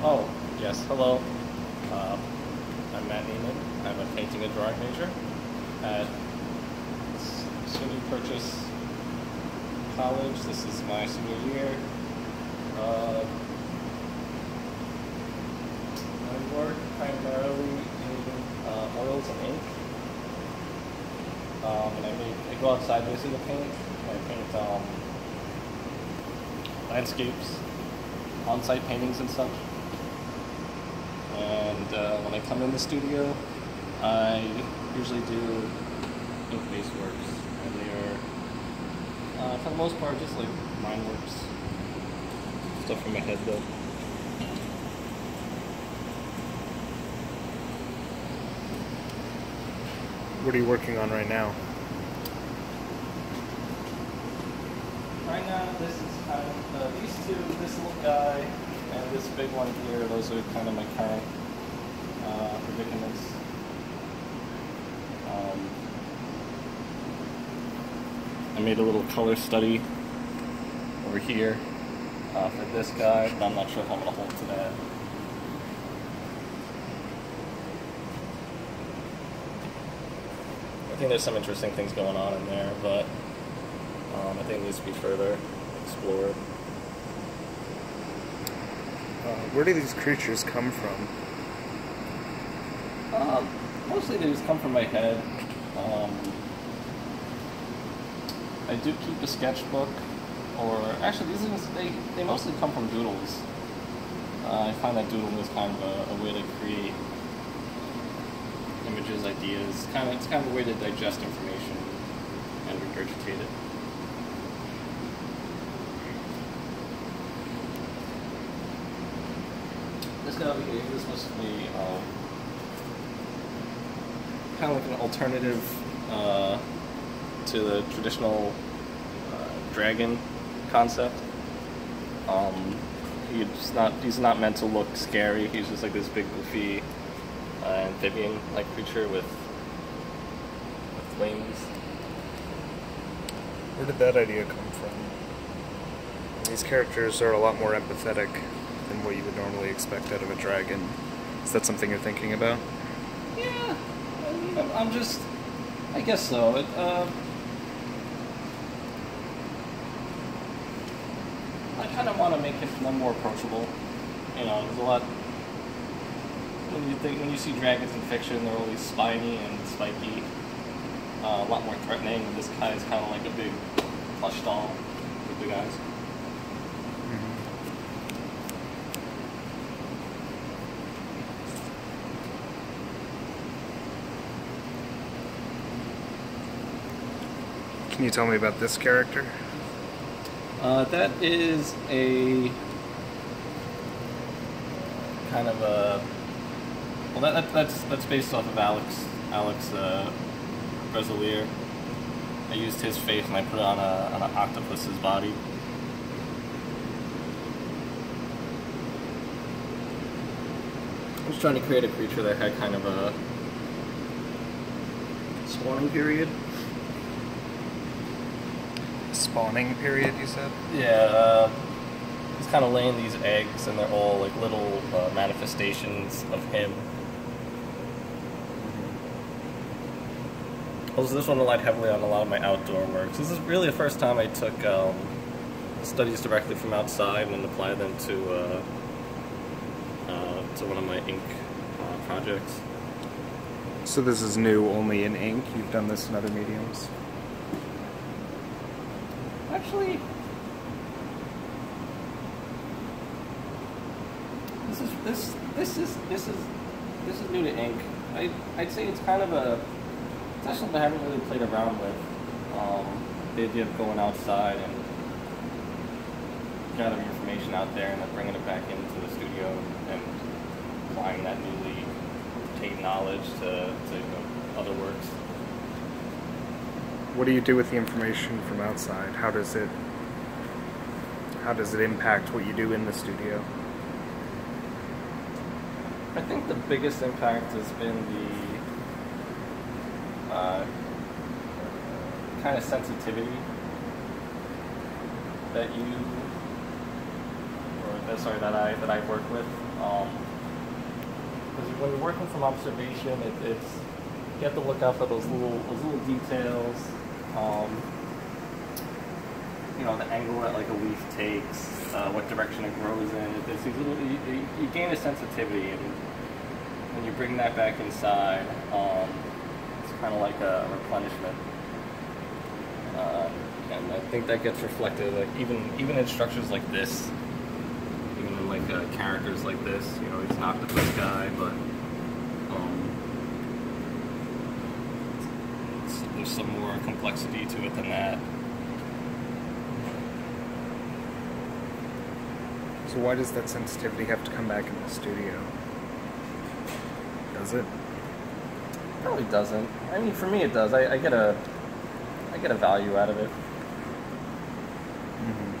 Oh, yes, hello. Uh, I'm Matt Neenan. I'm a painting and drawing major at SUNY Purchase College. This is my senior year. Uh, I work primarily in uh, oils and ink. Um, and I make, I go outside mostly to paint. I paint um, landscapes, on-site paintings and such. And uh, when I come in the studio, I usually do ink-based works, and they are, uh, for the most part, just like mind works, stuff from my head though. What are you working on right now? Right now, this is kind of uh, these two, this little guy and this big one here. Those are kind of my current uh, predicaments. Um, I made a little color study over here uh, for this guy, but I'm not sure if I'm gonna hold to that. I think there's some interesting things going on in there, but um, I think it needs to be further explored. Uh, where do these creatures come from? Um, mostly they just come from my head. Um, I do keep a sketchbook, or actually these things they, they mostly come from doodles. Uh, I find that doodling is kind of a, a way to create images, ideas. Kind of it's kind of a way to digest information and regurgitate it. Guy over this was the um, kind of like an alternative uh, to the traditional uh, dragon concept. Um, he's not he's not meant to look scary. He's just like this big goofy uh, amphibian-like creature with with wings. Where did that idea come from? These characters are a lot more empathetic what you would normally expect out of a dragon. Is that something you're thinking about? Yeah, I'm, just, I guess so. It, uh, I kind of want to make little more approachable. You know, there's a lot. When you think when you see dragons in fiction, they're always spiny and spiky, uh, a lot more threatening. And this guy is kind of like a big plush doll with big eyes. Can you tell me about this character? Uh, that is a kind of a well. That, that that's that's based off of Alex Alex uh. I used his face and I put it on a on an octopus's body. I was trying to create a creature that had kind of a spawning period. Spawning period, you said? Yeah, uh, he's kind of laying these eggs, and they're all like little uh, manifestations of him. Also, this one relied heavily on a lot of my outdoor work. So this is really the first time I took um, studies directly from outside and applied them to uh, uh, to one of my ink uh, projects. So this is new only in ink. You've done this in other mediums. Actually, this is this this is this is this is new to ink. I I'd say it's kind of a it's something I haven't really played around with. Um, the idea of going outside and gathering information out there and then bringing it back into the studio and applying that newly obtained knowledge to, to you know, other works. What do you do with the information from outside? How does it how does it impact what you do in the studio? I think the biggest impact has been the uh, kind of sensitivity that you, or uh, sorry, that I that I work with. Um, because when you're working from observation, it, it's you have to look out for those little those little details. Um, you know, the angle that like a leaf takes, uh, what direction it grows in. It's these little, you, you, gain a sensitivity, and when you bring that back inside, um, it's kind of like a replenishment. Uh, and I think that gets reflected, like even even in structures like this, even in like uh, characters like this. You know, he's an octopus guy, but um, it's- there's some more complexity to it than that. So why does that sensitivity have to come back in the studio? Does it? Probably doesn't. I mean, for me, it does. I, I get a, I get a value out of it. Mm-hmm.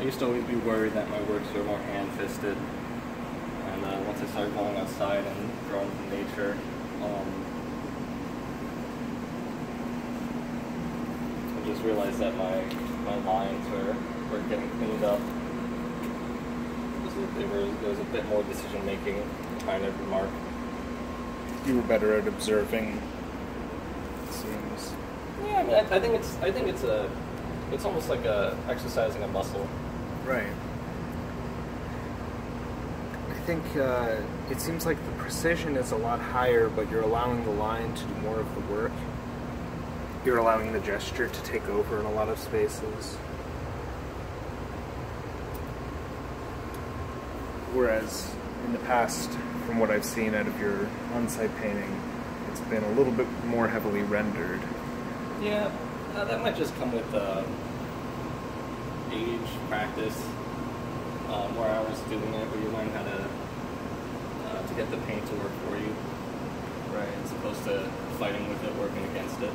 I used to always be worried that my works were more hand-fisted, started going outside and drawing from nature, um, I just realized that my my lines were were getting cleaned up. There was, there was a bit more decision making behind every mark. You were better at observing Seems. Yeah, I mean, I, I think it's I think it's a it's almost like a exercising a muscle. Right. I think uh, it seems like the precision is a lot higher, but you're allowing the line to do more of the work. You're allowing the gesture to take over in a lot of spaces. Whereas in the past, from what I've seen out of your on site painting, it's been a little bit more heavily rendered. Yeah, uh, that might just come with uh, age, practice, more hours doing it, where you learn how to to get the paint to work for you, right? As opposed to fighting with it, working against it.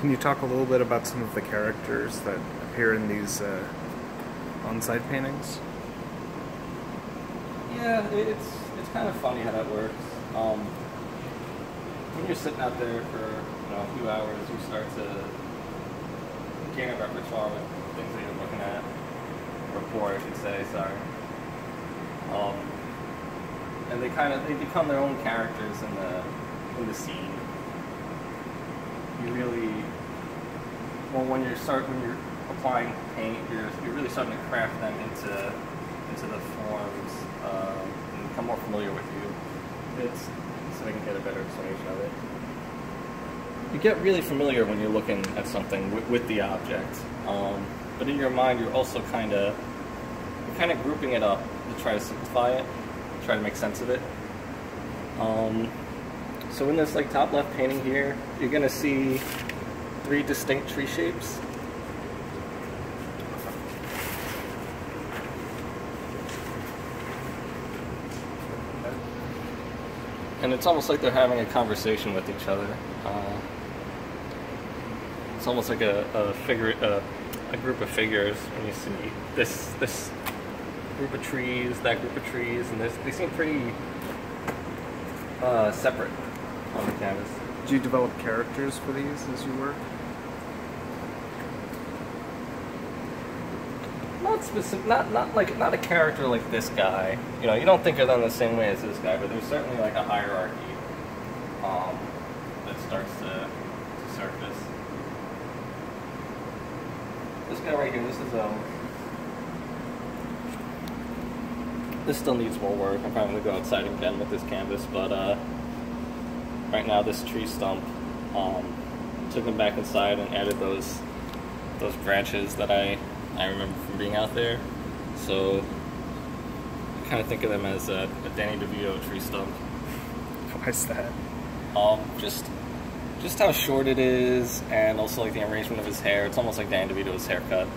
Can you talk a little bit about some of the characters that appear in these uh, on-site paintings? Yeah, it's it's kind of funny how that works. Um, when you're sitting out there for you know, a few hours, you start to gain a repertoire with things that you're looking at. Rapport, I should say. Sorry. Um, and they kind of they become their own characters in the in the scene. You really well when you're start when you're applying paint, you're you're really starting to craft them into into the forms um, and become more familiar with you. It's so I can get a better explanation of it. You get really familiar when you're looking at something with, with the object, um, but in your mind, you're also kind of kind of grouping it up to try to simplify it, try to make sense of it. Um, so in this like top left painting here, you're gonna see three distinct tree shapes. And it's almost like they're having a conversation with each other. Uh, it's almost like a, a figure, a, a group of figures when you see this this group of trees, that group of trees, and this, they seem pretty uh, separate on the canvas. Do you develop characters for these as you work? Not specific, not not like not a character like this guy. You know, you don't think of them the same way as this guy, but there's certainly like a hierarchy um, that starts to, to surface. This guy right here, this is um, this still needs more work. I'm probably gonna go outside again with this canvas, but uh, right now this tree stump um, took them back inside and added those those branches that I I remember from being out there. So I kind of think of them as a, a Danny DeVito tree stump. Why's that? Um, just just how short it is, and also like the arrangement of his hair. It's almost like Danny DeVito's haircut.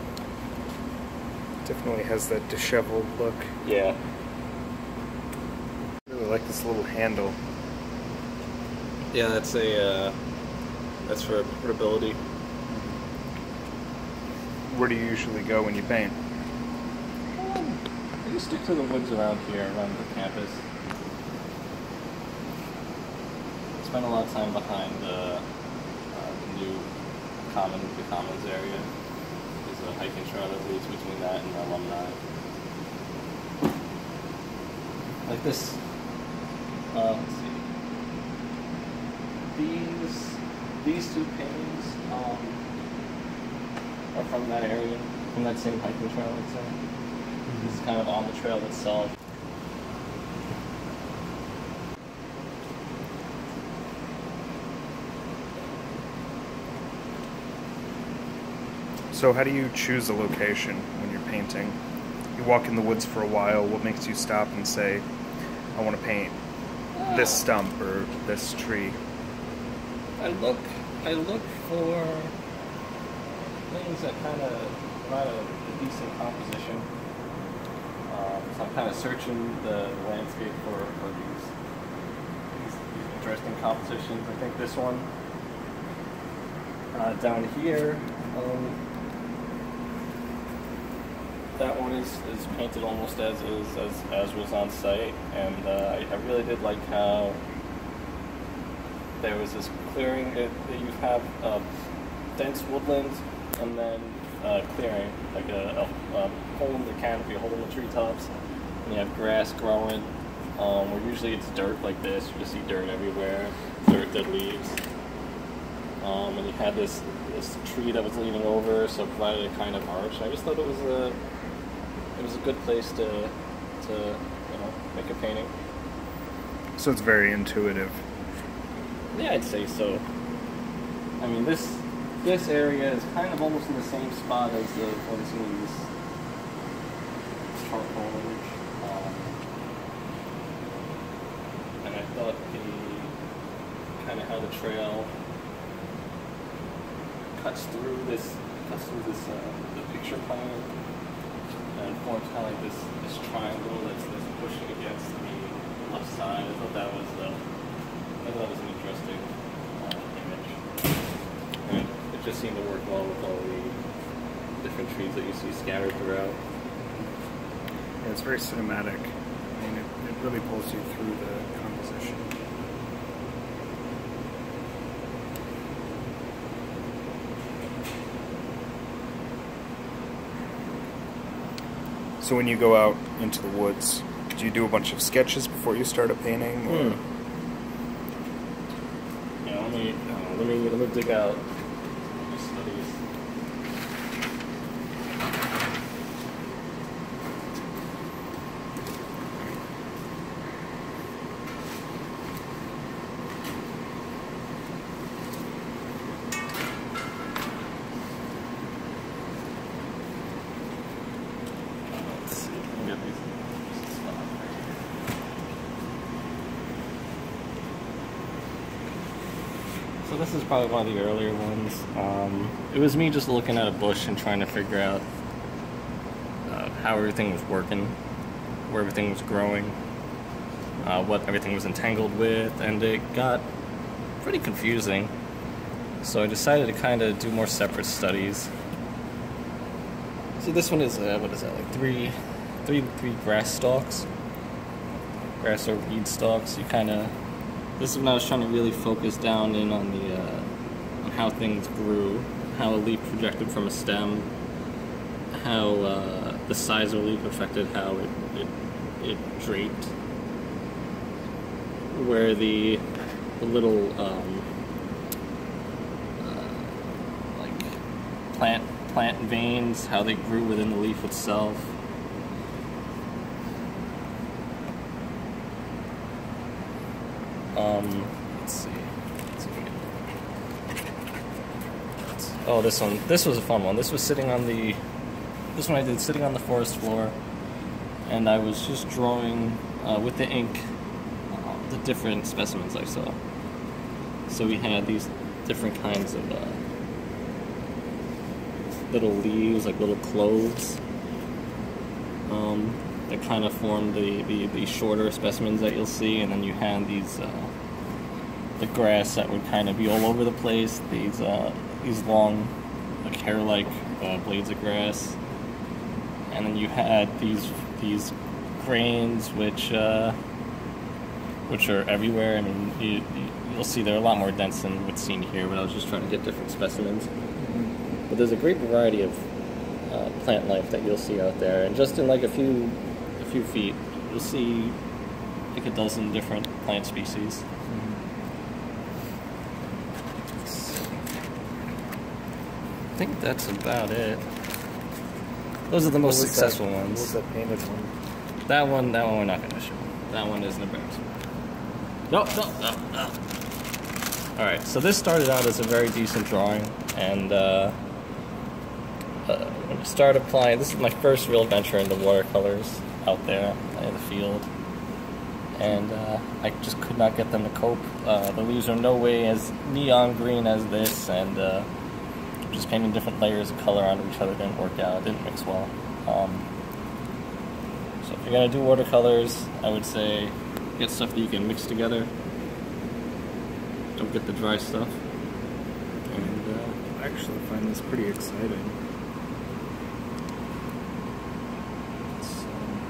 Definitely has that disheveled look. Yeah. Really like this little handle. Yeah, that's a uh, that's for portability. Where do you usually go when you paint? Um, I just stick to the woods around here, around the campus. Spent a lot of time behind the, uh, the new common, the commons area. There's a hiking trail that leads between that and the alumni. Like this. Uh, let's see. These these two paintings um, are from that area, from that same hiking trail. I'd say. This is kind of on the trail itself. So, how do you choose a location when you're painting? You walk in the woods for a while. What makes you stop and say, "I want to paint this stump or this tree"? I look, I look for things that kind of provide a, a decent composition. Um, so I'm kind of searching the landscape for, for these, these, these interesting compositions. I think this one uh, down here, um, that one is, is painted almost as is as, as was on site, and uh, I, I really did like how there was this clearing that, you have dense woodland and then uh, clearing, like a, a, a hole in the canopy, a hole in the treetops, and you have grass growing. Um, where usually it's dirt like this, you just see dirt everywhere, dirt, dead leaves. Um, and you had this this tree that was leaning over, so provided a kind of arch. I just thought it was a it was a good place to to you know make a painting. So it's very intuitive. Yeah, I'd say so. I mean, this this area is kind of almost in the same spot as the Fuentes charcoal image. Um, and I thought the kind of how the trail cuts through this cuts through this uh, the picture plane forms kind of like this this triangle that's, that's pushing against the left side. I thought that was uh, I thought that was an interesting uh, image. And it just seemed to work well with all the different trees that you see scattered throughout. Yeah, it's very cinematic. I mean, it, it really pulls you through the composition. So when you go out into the woods, do you do a bunch of sketches before you start a painting? Hmm. Yeah, let me uh, let me let me dig out my studies. Uh, Let's see. Let me get these. this spot right here. So this is probably one of the earlier ones. Um, it was me just looking at a bush and trying to figure out uh, how everything was working, where everything was growing, uh, what everything was entangled with, and it got pretty confusing. So I decided to kind of do more separate studies. So this one is uh, what is that like three, three, three grass stalks, grass or weed stalks. You kind of this is when I was trying to really focus down in on the uh, on how things grew, how a leaf projected from a stem, how uh, the size of a leaf affected how it it, it draped, where the the little um, uh, like plant plant veins, how they grew within the leaf itself. Um, let's see. Let's see if we can- Oh, this one. This was a fun one. This was sitting on the. This one I did sitting on the forest floor, and I was just drawing uh, with the ink uh, the different specimens I saw. So we had these different kinds of uh, little leaves, like little cloves, um, that kind of formed the, the, the shorter specimens that you'll see, and then you had these uh, the grass that would kind of be all over the place. These uh, these long, like hair-like uh, blades of grass, and then you had these these grains which uh, which are everywhere. I mean, you, you'll see they're a lot more dense than what's seen here. But I was just trying to get different specimens. But there's a great variety of uh, plant life that you'll see out there, and just in like a few a few feet, you'll see like a dozen different plant species. I think that's about it. Those are the most successful that, ones. What was that painted one? That one, that one we're not gonna show. That one isn't Nebraska. No, no, no, no. All right, so this started out as a very decent drawing, and uh, uh, when I started applying, this is my first real venture into watercolors out there in the field, and uh, I just could not get them to cope. Uh, the leaves are no way as neon green as this, and uh, just painting different layers of color onto each other didn't work out. It didn't mix well. Um, so if you're gonna do watercolors, I would say get stuff that you can mix together. Don't get the dry stuff. And uh, I actually find this pretty exciting. Um,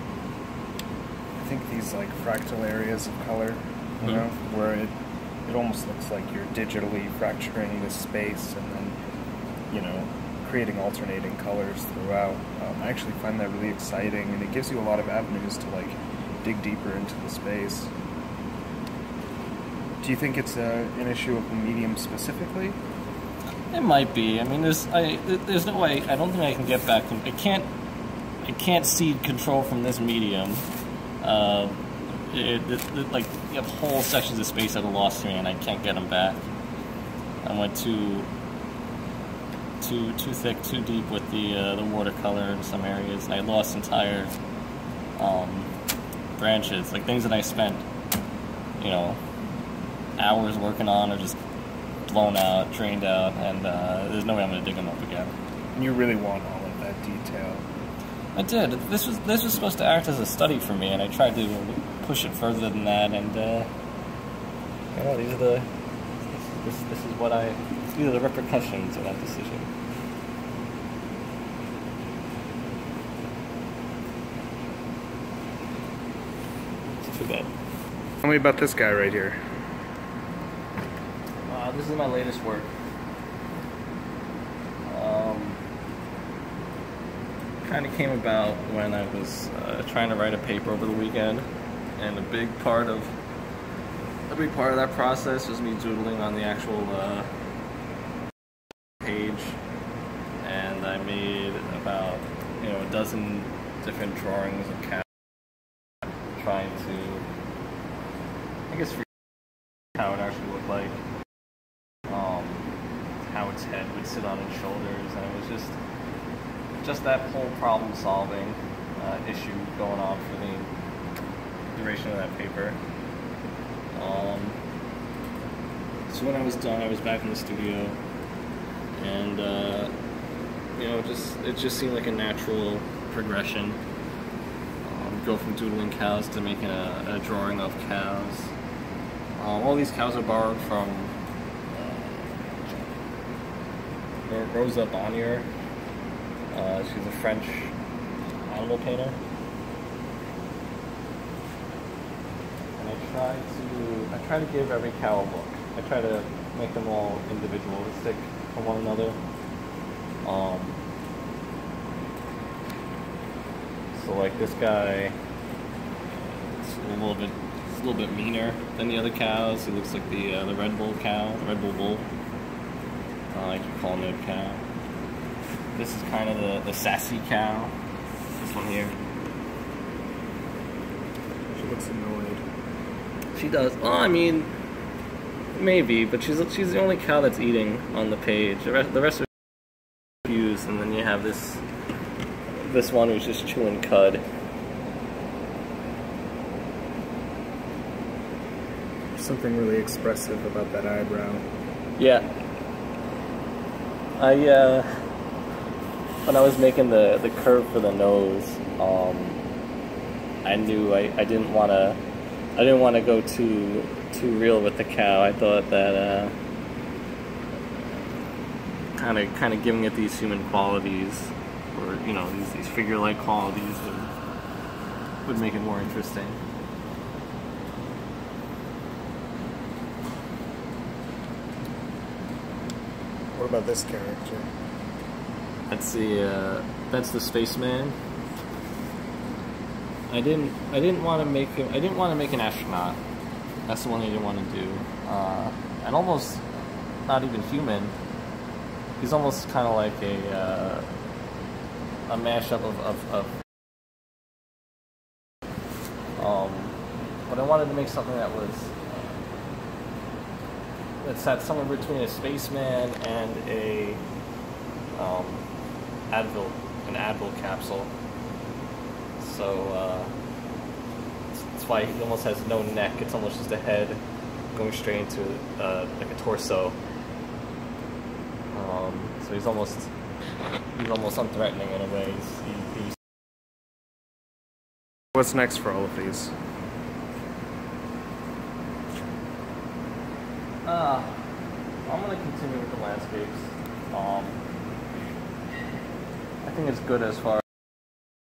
I think these like fractal areas of color, you Mhm. know, where it it almost looks like you're digitally fracturing this space and then, you know, creating alternating colors throughout. Um, I actually find that really exciting, and it gives you a lot of avenues to like dig deeper into the space. Do you think it's a, an issue of the medium specifically? it might be. I mean, there's I there's no way. I don't think I can get back. I can't. I can't cede control from this medium. Uh, it, it, it- like you have whole sections of space that are lost to me, and I can't get them back. I went too too too thick, too deep with the uh, the watercolor in some areas. I lost entire um, branches, like things that I spent, you know, hours working on, are just blown out, drained out, and uh, there's no way I'm gonna dig them up again. And you really want all of that detail. I did. This was this was supposed to act as a study for me, and I tried to push it further than that. And uh, you know, these are the this, this is what I these are the repercussions of that decision. It's too bad. Tell me about this guy right here. Uh, this is my latest work. Um, kind of came about when I was uh, trying to write a paper over the weekend, and a big part of a big part of that process was me doodling on the actual uh, page, and I made about you know a dozen different drawings of trying to, I guess, how it actually looked like um, how its head would sit on its shoulders, and it was just just that whole problem solving uh, issue going on for the duration of that paper. Um, so when I was done, I was back in the studio, and uh, you know, just it just seemed like a natural progression. Go from doodling cows to making a, a drawing of cows. Um, all these cows are borrowed from Ro- Rosa Bonheur. Uh, she's a French animal painter. And I try to I try to give every cow a look. I try to make them all individualistic from one another. Um, so like this guy, it's a little bit it's a little bit meaner than the other cows. He looks like the uh, the Red Bull cow, Red Bull bull. I like to call him a cow. This is kind of the, the sassy cow. This one here. She looks annoyed. She does. Well, I mean, maybe, but she's she's the only cow that's eating on the page. The rest, the rest are confused, and then you have this this one was just chewing cud. Something really expressive about that eyebrow. Yeah. I uh when I was making the the curve for the nose, um I knew I, I didn't wanna I didn't wanna go too too real with the cow. I thought that uh kind of kind of giving it these human qualities or you know these these figure like qualities would would make it more interesting. What about this character? That's the uh, that's the spaceman. I didn't I didn't want to make him I didn't want to make an astronaut. That's the one I didn't want to do. Uh, and almost not even human. He's almost kind of like a uh, a mashup of, of, of um, but I wanted to make something that was that sat somewhere between a spaceman and a um, Advil, an Advil capsule. So uh, that's why he almost has no neck. It's almost just a head going straight into uh, like a torso. Um, so he's almost he's almost unthreatening in a way. He's, he's What's next for all of these? Uh, I'm gonna continue with the landscapes. Um, I think it's good as far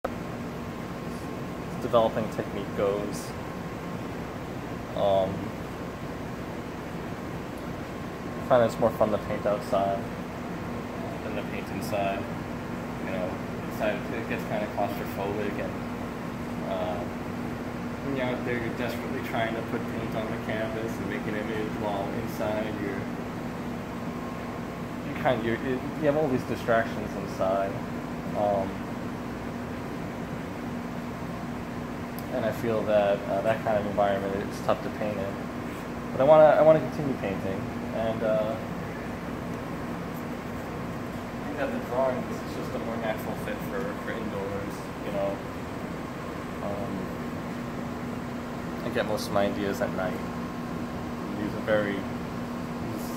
as developing technique goes. Um, I find it's more fun to paint outside than to paint inside. You know, inside it gets kind of claustrophobic and uh, you're out there, you're desperately trying to put paint on the canvas and make an image, while inside you're you kind of you're, you have all these distractions inside, um, and I feel that uh, that kind of environment is tough to paint in. But I want to I want to continue painting, and uh, That the drawing this is just a more natural fit for for indoors, you know. Um, I get most of my ideas at night. These are very. These,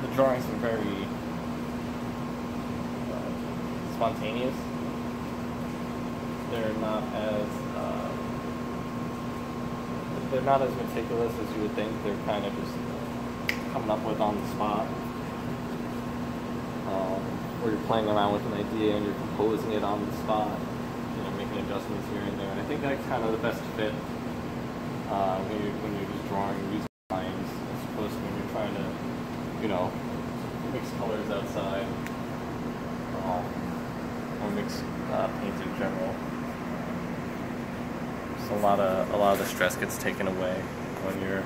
the drawings are very uh, spontaneous. They're not as. Uh, they're not as meticulous as you would think. They're kind of just coming up with on the spot. Um, where you're playing around with an idea and you're composing it on the spot you know, making adjustments here and there. And I think that's kind of the best fit uh, when, you're, when you're just drawing music lines as opposed to when you're trying to, you know, mix colors outside um, or mix uh, paint in general. So a lot of a lot of the stress gets taken away when you're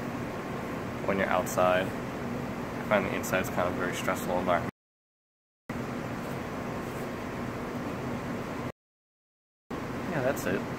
when you're outside. I find the inside is kind of a very stressful environment. Yeah, that's it.